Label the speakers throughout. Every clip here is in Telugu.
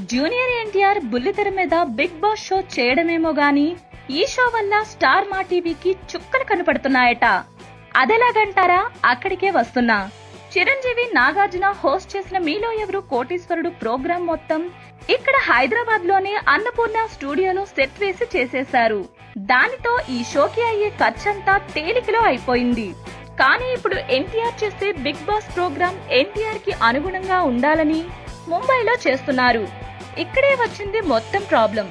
Speaker 1: జూనియర్ ఎన్టీఆర్ బుల్లితెర మీద బిగ్ బాస్ షో చేయడమేమో గాని ఈ షో వల్ల స్టార్ మా టీవీకి చుక్కలు కనపడుతున్నాయట. అదెలాగంటారా? అక్కడికే వస్తున్నా. చిరంజీవి నాగార్జున హోస్ట్ చేసిన మీలో ఎవరు కోటీశ్వరుడు ప్రోగ్రాం మొత్తం ఇక్కడ హైదరాబాద్లోనే అన్నపూర్ణ స్టూడియోలో సెట్ వేసి చేసేశారు. దానితో ఈ షోకి అయ్యే ఖర్చంతా తేలికలో అయిపోయింది. కానీ ఇప్పుడు ఎన్టీఆర్ చేసే బిగ్ బాస్ ప్రోగ్రాం ఎన్టీఆర్కి అనుగుణంగా ఉండాలని ముంబైలో చేస్తున్నారు. ఇక్కడే వచ్చింది మొత్తం ప్రాబ్లం.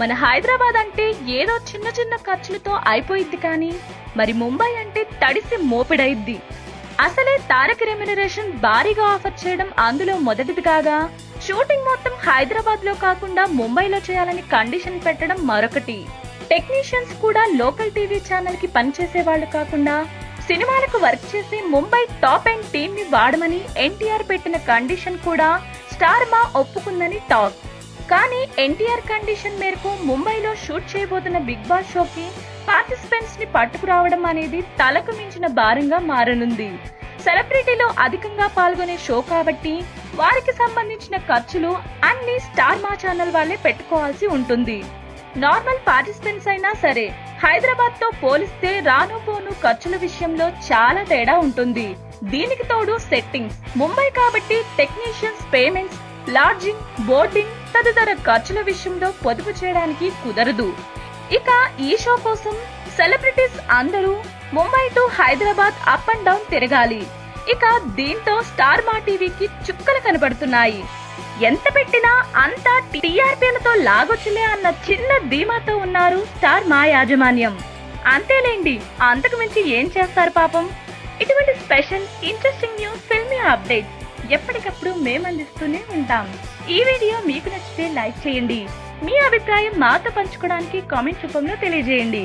Speaker 1: మన హైదరాబాద్ అంటే ఏదో చిన్న చిన్న ఖర్చులతో అయిపోయిద్ది కానీ మరి ముంబై అంటే తడిసి మోపిడైద్ది. అసలే తారక రెమ్యునరేషన్ భారీగా ఆఫర్ చేయడం అందులో మొదటిది కాగా షూటింగ్ మొత్తం హైదరాబాద్లో కాకుండా ముంబైలో చేయాలని కండిషన్ పెట్టడం మరొకటి. టెక్నీషియన్స్ కూడా లోకల్ టీవీ ఛానల్కి పనిచేసే వాళ్ళు కాకుండా సినిమాలకు వర్క్ చేసి ముంబై టాప్ అండ్ టీమ్ని వాడమని ఎన్టీఆర్ పెట్టిన కండిషన్ కూడా స్టార్ మా ఒప్పుకుందని టాక్. కానీ ఎన్టీఆర్ కండిషన్ మేరకు ముంబైలో షూట్ చేయబోతున్న బిగ్ బాస్ షోకి పార్టిసిపెంట్స్ని పట్టుకురావడం అనేది తలకు మించిన భారంగా మారనుంది. సెలబ్రిటీలో అధికంగా పాల్గొనే షో కాబట్టి వారికి సంబంధించిన ఖర్చులు అన్ని స్టార్ మా ఛానల్ వాళ్ళే పెట్టుకోవాల్సి ఉంటుంది. నార్మల్ పార్టిసిపెంట్స్ అయినా సరే హైదరాబాద్తో పోలిస్తే రాను పోను ఖర్చుల విషయంలో చాలా తేడా ఉంటుంది. దీనికి తోడు సెట్టింగ్స్. ముంబై కాబట్టి టెక్నీషియన్స్ పేమెంట్స్ లాడ్జింగ్ బోర్డింగ్ తదితర ఖర్చుల విషయంలో పొదుపు చేయడానికి కుదరదు. ఇక ఈ షో కోసం సెలబ్రిటీస్ అందరూ Mumbai to Hyderabad up and down తిరగాలి. ఇక దీంతో స్టార్ మా టీవీకి చుక్కలు కనబడుతున్నాయి. ఎంత పెట్టినా అంతా టీఆర్పీలతో లాగొచ్చులే అన్న చిన్న ధీమాతో ఉన్నారు స్టార్ మా యాజమాన్యం. అంతేలేండి అంతకు మించి ఏం చేస్తారు పాపం? ఇటువంటి special interesting news filmy updates. ఎప్పటికప్పుడు మేము అందిస్తూనే ఉంటాం. ఈ వీడియో మీకు నచ్చితే లైక్ చేయండి. మీ అభిప్రాయం మాతో పంచుకోవడానికి కామెంట్ రూపంలో తెలియజేయండి.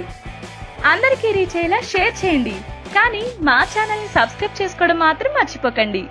Speaker 1: అందరికీ రీచ్ అయ్యేలా షేర్ చేయండి. కానీ మా ఛానల్ని సబ్స్క్రైబ్ చేసుకోవడం మాత్రం మర్చిపోకండి.